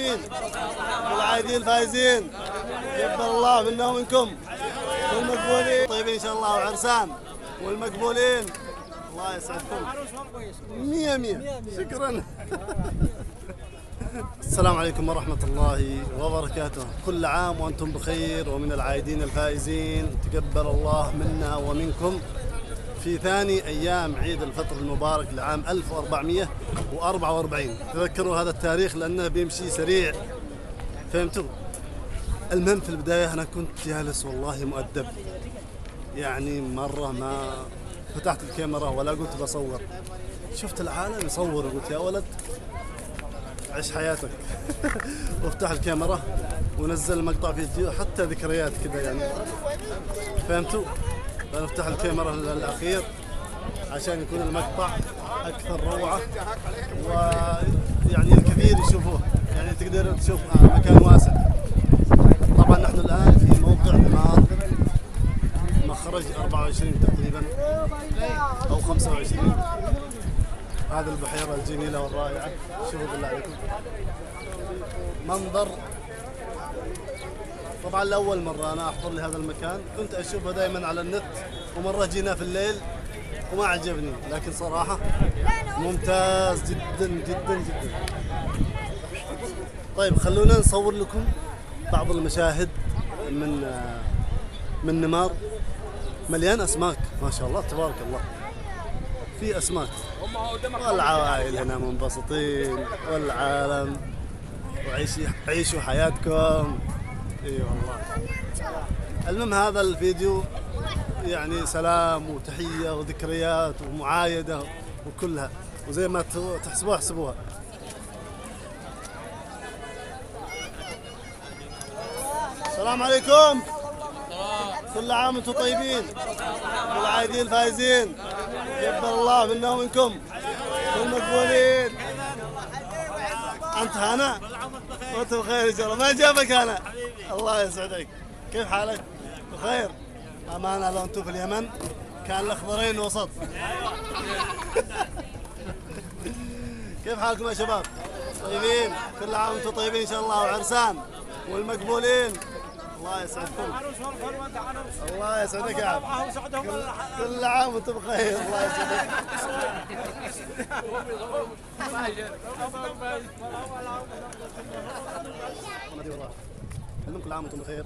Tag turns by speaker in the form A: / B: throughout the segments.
A: طيبين والعايدين الفايزين يقبل الله منا ومنكم والمقبولين. طيبين إن شاء الله وعرسان. والمقبولين. الله يسعدكم. مية مية. شكرا. السلام عليكم ورحمة الله وبركاته. كل عام وأنتم بخير ومن العايدين الفائزين. تقبل الله منا ومنكم. في ثاني أيام عيد الفطر المبارك لعام 1444 تذكروا هذا التاريخ لأنه بيمشي سريع. فهمتوا؟ المهم في البداية أنا كنت جالس والله مؤدب. يعني مرة ما فتحت الكاميرا ولا قلت بصور. شفت العالم يصور قلت يا ولد عيش حياتك. وافتح الكاميرا ونزل مقطع فيديو حتى ذكريات كذا يعني. فهمتوا؟ بنفتح الكاميرا الأخير عشان يكون المقطع أكثر روعة ويعني الكثير يشوفوه. يعني تقدر تشوف مكان واسع. طبعا نحن الآن في موقع نار مخرج 24 تقريبا أو 25 هذه البحيرة الجميلة والرائعة. شوفوا بالله عليكم. منظر طبعا لأول مرة أنا أحضر لهذا المكان. كنت أشوفه دائما على النت ومرة جينا في الليل وما عجبني لكن صراحة ممتاز جدا جدا جدا. طيب خلونا نصور لكم بعض المشاهد من من نمار. مليان أسماك ما شاء الله تبارك الله. في أسماك. والعوائل هنا منبسطين والعالم. وعيشي عيشوا حياتكم. إي والله. المهم هذا الفيديو يعني سلام وتحية وذكريات ومعايدة وكلها. وزي ما تحسبوها احسبوها. السلام عليكم. كل عام وأنتم طيبين. والعايدين الفايزين يقبل الله منا ومنكم. والمقبولين أنت هنا؟ وانت بخير ان شاء الله ما جابك أنا الله يسعدك. كيف حالك؟ بخير. أمانة لو أنتم في اليمن. كان الأخضرين وسط. كيف حالكم يا شباب؟ طيبين؟ كل عام وأنتم طيبين إن شاء الله. وعرسان. والمقبولين. الله يسعدكم. الله يسعدك يا عم. كل, عام وانت بخير. الله يسعدك. المهم كل عام وأنتم بخير.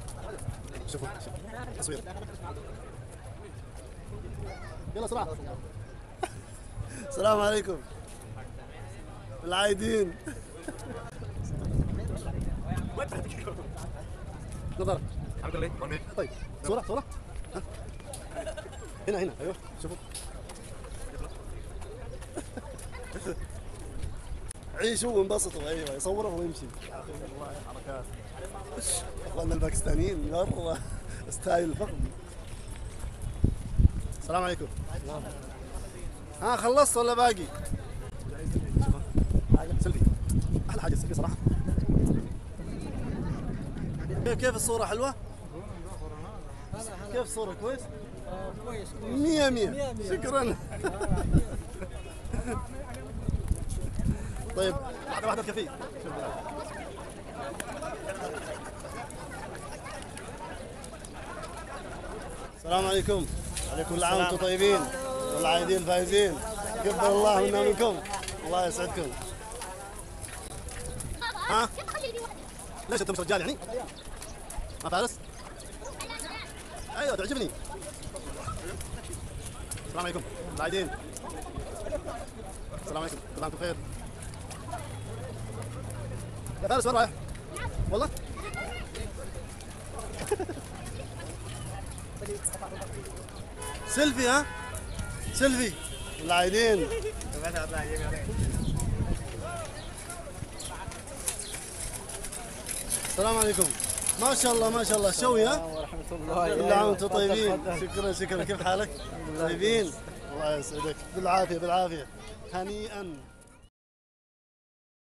A: شوفوا تصوير. يلا سرعة السلام عليكم. العايدين. نظر. طيب صورة صورة. هنا هنا. أيوه شوفوا. عيشوا وانبسطوا أيوه يصوروا ويمشي والله حركات اخواننا الباكستانيين مره style فخم. السلام عليكم. ها خلصت ولا باقي؟ سيلفي أحلى حاجة السيلفي صراحة. كيف الصورة حلوة؟ كيف الصورة؟ كويس؟
B: كويس؟
A: مية مية. شكرا. طيب. واحدة واحدة كفي السلام عليكم. عليكم العام وأنتم طيبين. والعايدين الفايزين. قبل الله منا منكم. الله يسعدكم. ها؟ ليش أنت مش رجال يعني؟ ما فارس؟ أيوه تعجبني. السلام عليكم. العايدين. السلام عليكم. كل عام وأنتم بخير. يا فارس وين رايح؟ والله؟ سيلفي ها؟ سيلفي. العايدين السلام عليكم. ما شاء الله ما شاء الله. شوي ها؟
B: ورحمة الله.
A: كل عام وأنتم طيبين. شكرا شكرا. كيف حالك؟ طيبين. الله يسعدك. بالعافية بالعافية. هنيئا.